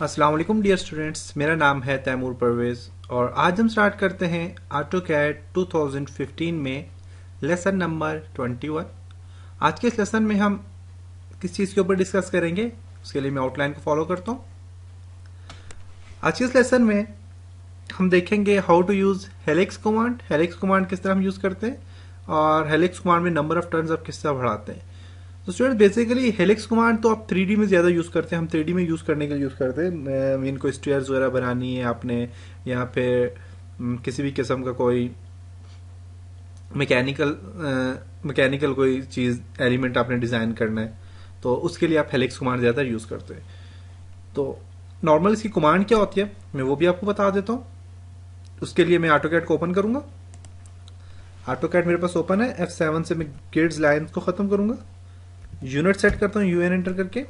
अस्सलाम वालेकुम dear students. मेरा नाम है तैमूर परवेज़ और आज हम स्टार्ट करते हैं आटो कैड 2015 में लेसन नंबर 21 आज के इस लेसन में हम किस चीज़ के ऊपर डिस्कस करेंगे, उसके लिए मैं आउटलाइन को फॉलो करता हूँ। आज के इस लेसन में हम देखेंगे how to use helix command helix command किस तरह हम यूज़ करते हैं और हेलिक्स कमांड में नंबर ऑफ़ टर्न्स आप किस तरह बढ़ाते हैं। तो स्टूडेंट बेसिकली हेलिक्स कमांड तो आप थ्री में ज़्यादा यूज़ करते हैं, हम थ्री में यूज़ करने के लिए यूज़ करते हैं। इनको स्टेयर्स वगैरह बनानी है आपने, या फिर किसी भी किस्म का कोई मैकेनिकल मैकेनिकल कोई चीज़ एलिमेंट आपने डिज़ाइन करना है। तो उसके लिए आप हेलिक्स कमांड ज़्यादा यूज़ करते हैं। तो नॉर्मल इसकी कमांड क्या होती है? मैं वो भी आपको बता देता हूँ। उसके लिए मैं ऑटो को ओपन करूँगा। ऑटो मेरे पास ओपन है। एफ़ सेवन से मैं गेट्स लाइन को ख़त्म करूँगा। यूनिट सेट करता हूँ यूएन एंटर करके।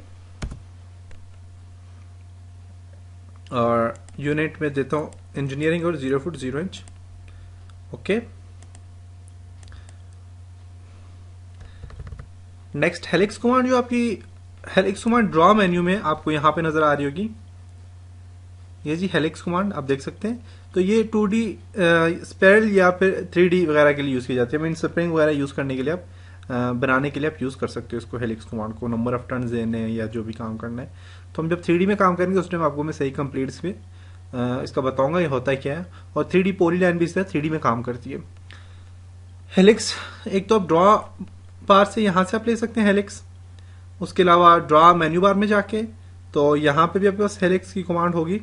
और यूनिट में देता हूँ इंजीनियरिंग और zero foot zero inch okay next helix command जो आपकी हेलिक्स कमांड ड्रॉ मेन्यू में आपको यहाँ पे नज़र आ रही होगी। ये जी हेलिक्स कमांड आप देख सकते हैं। तो ये 2D स्पेरल या फिर 3D वगैरह के लिए यूज़ की जाती है। मीन स्प्रिंग वगैरह यूज़ करने के लिए आप बनाने के लिए आप यूज़ कर सकते हो इसको हेलिक्स कमांड को नंबर ऑफ़ टर्न देने या जो भी काम करना है। तो हम जब थ्री में काम करेंगे उस टाइम आपको मैं सही कंप्लीट इसमें इसका बताऊँगा, ये होता है क्या है। और थ्री डी पोली लाइन भी इस तरह में काम करती है। हेलिक्स एक तो आप ड्रॉ बार से यहाँ से आप ले सकते हैं हेलिक्स उसके अलावा ड्रॉ मेन्यू बार में जाके तो यहाँ पे भी आपके पास हेलिक्स की कमांड होगी।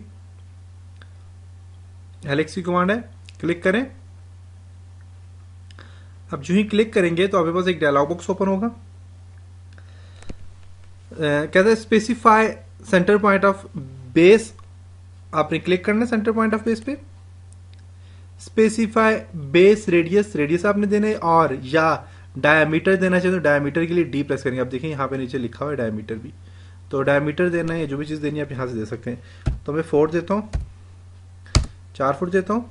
हेलिक्स की कमांड है क्लिक करें। अब जो ही क्लिक करेंगे तो आपके पास एक डायलॉग बॉक्स ओपन होगा। कहते हैं specify centre point of base आपने क्लिक करना है सेंटर पॉइंट ऑफ़ बेस पे। स्पेसिफाई बेस रेडियस रेडियस आपने देना और या डायमीटर देना चाहिए तो डायमीटर के लिए डी प्रेस करेंगे। आप देखिए यहाँ पे नीचे लिखा हुआ है डायमीटर भी। तो डायमीटर देना है, जो भी चीज़ देनी है आप यहाँ से दे सकते हैं। तो मैं फोर देता हूँ। चार फुट देता हूँ।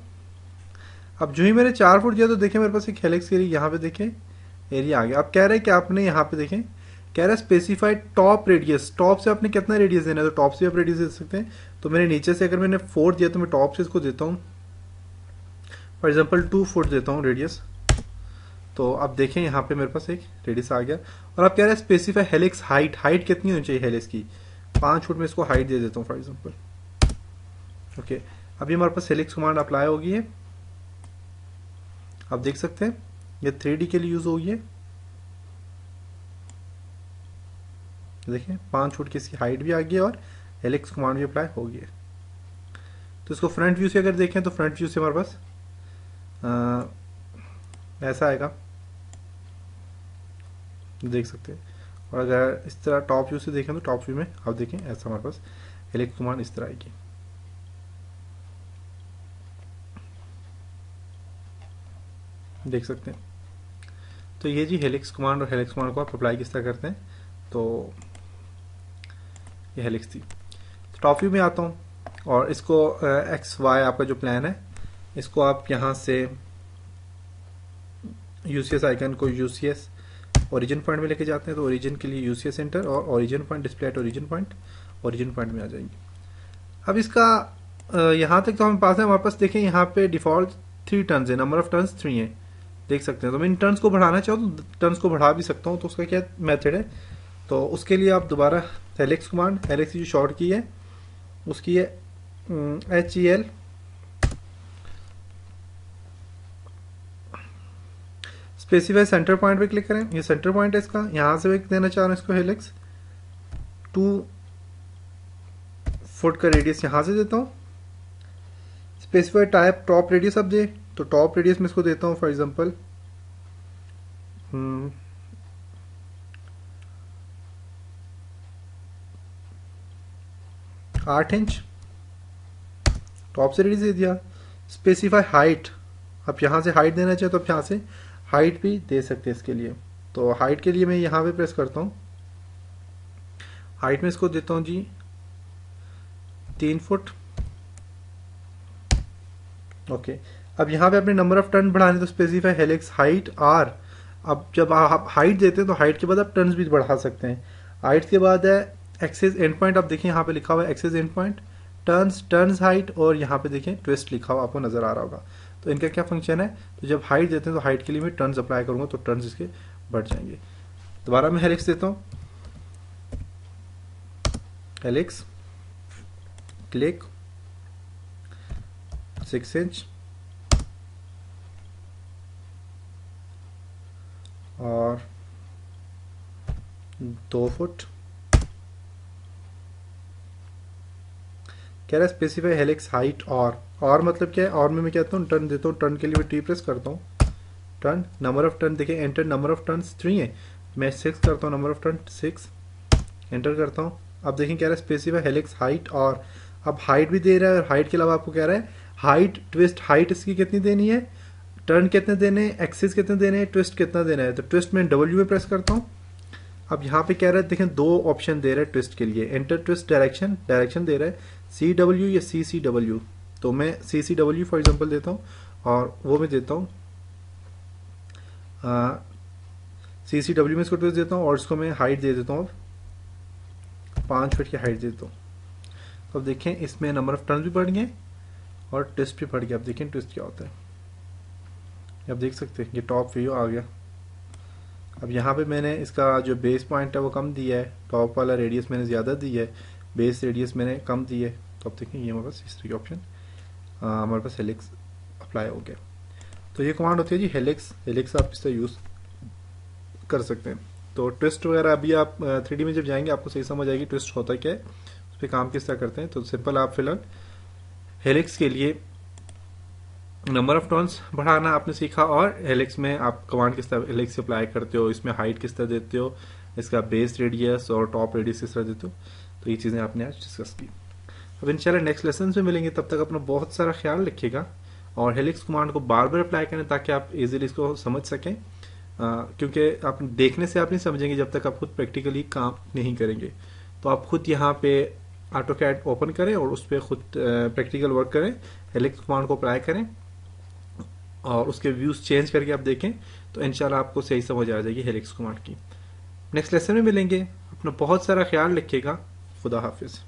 अब जो ही मैंने चार फुट दिया तो देखें मेरे पास एक हेलिक्स एरिया यहाँ पे देखें, एरिया आ गया। अब कह रहे हैं कि आपने यहाँ पे देखें, कह रहा है स्पेसिफाइड टॉप रेडियस टॉप से आपने कितना रेडियस देना है? तो टॉप से आप रेडियस दे सकते हैं। तो मैंने नीचे से अगर मैंने फोर दिया तो मैं टॉप से इसको देता हूँ। फॉर एग्ज़ाम्पल टू फुट देता हूँ रेडियस तो आप देखें यहाँ पे मेरे पास एक रेडियस आ गया। और आप कह रहे हैं स्पेसिफाई हेलिक्स हाइट हाइट कितनी होनी चाहिए हेलिक्स की? पाँच फुट में इसको हाइट दे देता हूँ फॉर एग्ज़ाम्पल ओके अभी हमारे पास हेलिक्स कमांड अप्लाई होगी है। आप देख सकते हैं, ये थ्री के लिए यूज़ होगी है देखिए, पाँच फुट की इसकी हाइट भी आ गई और हेलिक्स कमांड भी अप्लाई हो गई है। तो इसको फ्रंट व्यू से अगर देखें तो फ्रंट व्यू से हमारे पास ऐसा आएगा। देख सकते हैं। और अगर इस तरह टॉप व्यू से देखें तो टॉप व्यू में आप देखें, ऐसा हमारे पास हेलिक्स कमांड इस तरह आएगी। देख सकते हैं। तो ये जी हेलिक्स कमांड और हेलिक्स कमांड को आप अप्लाई किस तरह करते हैं? तो ये हेलिक्स थी। तो टॉप व्यू में आता हूँ और इसको एक्स, वाई आपका जो प्लान है, इसको आप यहाँ से यूसीएस आइकन को यूसीएस ओरिजिन पॉइंट में लेके जाते हैं। तो ओरिजिन के लिए यूसीएस सेंटर और origin point, display at origin point origin point में आ जाएँगे अब इसका यहाँ तक तो हम पास है हमारे पास देखें, यहाँ पे डिफ़ॉल्ट थ्री टर्न्स है, नंबर ऑफ़ टर्न्स थ्री है। देख सकते हैं। तो मैं इन टर्न्स को बढ़ाना चाहूँ तो टर्न्स को बढ़ा भी सकता हूँ तो उसका क्या मेथड है? तो उसके लिए आप दोबारा हेलिक्स कमांड हेलिक्स की जो शॉर्ट की है, उसकी है H E L specify centre point पे क्लिक करें। ये सेंटर पॉइंट है इसका, यहाँ से मैं देना चाह रहा हूँ इसको हेलिक्स टू फुट का रेडियस यहाँ से देता हूँ। स्पेसिफाई टाइप टॉप रेडियस अब दे। तो टॉप रेडियस में इसको देता हूँ फॉर एग्जांपल आठ इंच। टॉप से रेडियस दे दिया। स्पेसिफाई हाइट आप यहाँ से हाइट देना चाहे तो आप यहाँ से हाइट भी दे सकते हैं इसके लिए। तो हाइट के लिए मैं यहाँ पे प्रेस करता हूँ। हाइट में इसको देता हूँ जी, तीन फुट ओके अब यहाँ पे अपने नंबर ऑफ़ टर्न बढ़ाने तो स्पेसिफाई हेलिक्स हाइट आर अब जब आप हाइट देते हैं तो हाइट के बाद आप टर्न्स भी बढ़ा सकते हैं। हाइट के बाद है एक्सेस एंड पॉइंट आप देखिए यहाँ पे लिखा हुआ है axis end point turns turns height और यहाँ पे देखें ट्विस्ट लिखा हुआ आपको नज़र आ रहा होगा। तो इनका क्या फ़ंक्शन है? तो जब हाइट देते हैं तो हाइट के लिए मैं टर्न्स अप्लाई करूँगा तो टर्न्स इसके बढ़ जाएँगे। दोबारा मैं हेलिक्स देता हूँ। हेलिक्स क्लिक सिक्स इंच और दो फुट। कह रहा है स्पेसिफाई हेलिक्स हाइट और और मतलब क्या है? और में मैं कहता हूँ टर्न देता हूँ टर्न के लिए मैं टी प्रेस करता हूँ। टर्न नंबर ऑफ़ टर्न देखिए enter number of turn three है। मैं सिक्स करता हूँ number of turn six enter करता हूँ। अब देखिए, कह रहा है स्पेसिफाई हेलिक्स हाइट और अब हाइट भी दे रहा है और हाइट के अलावा आपको कह रहा है हाइट ट्विस्ट हाइट इसकी कितनी देनी है? टर्न कितने देने हैं एक्सिस कितने देने हैं ट्विस्ट कितना देना है? तो ट्विस्ट में डब्ल्यू में प्रेस करता हूँ। अब यहाँ पे कह रहा है, देखें, दो ऑप्शन दे रहा है ट्विस्ट के लिए। एंटर ट्विस्ट डायरेक्शन डायरेक्शन दे रहा है सी डब्ल्यू या सी सी डब्ल्यू तो मैं C C W for example देता हूँ और वो मैं देता हूँ सी सी डब्ल्यू में इसको ट्विस्ट देता हूँ और इसको मैं हाइट दे देता हूँ। अब पाँच फीट की हाइट दे देता हूँ। तो अब देखें, इसमें नंबर ऑफ़ टर्न भी बढ़ गए और ट्विस्ट भी बढ़ गया। अब देखें ट्विस्ट क्या होता है। अब देख सकते हैं, ये टॉप व्यू आ गया। अब यहाँ पे मैंने इसका जो बेस पॉइंट है वो कम दिया है टॉप वाला रेडियस मैंने ज़्यादा दी है बेस रेडियस मैंने कम दी है। तो अब देखें ये हमारे पास हिस्ट्री ऑप्शन हमारे पास हेलिक्स अप्लाई हो गया। तो ये कमांड होती है जी हेलिक्स हेलिक्स आप इसका यूज़ कर सकते हैं। तो ट्विस्ट वगैरह अभी आप थ्री में जब जाएँगे, आपको सही समझ आएगी ट्विस्ट होता क्या है, उस पर काम किस तरह करते हैं। तो सिंपल आप फ़िलहाल हेलिक्स के लिए नंबर ऑफ़ टर्न्स बढ़ाना आपने सीखा और हेलिक्स में आप कमांड किस तरह हेलिक्स अप्लाई करते हो, इसमें हाइट किस तरह देते हो, इसका बेस रेडियस और टॉप रेडियस किस तरह देते हो तो ये चीज़ें आपने आज डिस्कस की। अब इंशाल्लाह नेक्स्ट लेसन में मिलेंगे, तब तक अपना बहुत सारा ख्याल रखिएगा और हेलिक्स कमांड को बार बार अप्लाई करें ताकि आप इजीली इसको समझ सकें। क्योंकि आप देखने से आप नहीं समझेंगे जब तक आप खुद प्रैक्टिकली काम नहीं करेंगे। तो आप खुद यहाँ पे ऑटो कैड ओपन करें और उस पर खुद प्रैक्टिकल वर्क करें हेलिक्स कमांड को अप्लाई करें। और उसके व्यूज़ चेंज करके आप देखें तो इनशाला आपको सही समझ आ जाएगी हेलिक्स कुमार की। नेक्स्ट लेसन में मिलेंगे। अपना बहुत सारा ख्याल रखिएगा। खुदा हाफिज़।